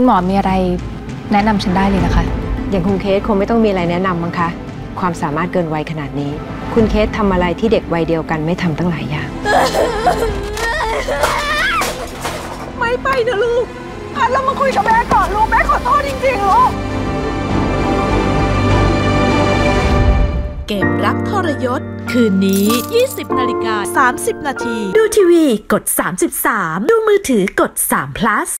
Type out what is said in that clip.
คุณหมอมีอะไรแนะนำฉันได้เลยนะคะ อย่างคุณเคสคงไม่ต้องมีอะไรแนะนำมั้งคะ ความสามารถเกินวัยขนาดนี้ คุณเคสทำอะไรที่เด็กวัยเดียวกันไม่ทำตั้งหลายอย่าง ไม่ไปนะลูกพัดเรามาคุยกับแม่ก่อนลูกแม่ขอโทษจริงๆลูกเกมรักทรยศ คืนนี้ 20 นาฬิกา 30 นาที ดูทีวีกด 33 ดูมือถือกด3 plus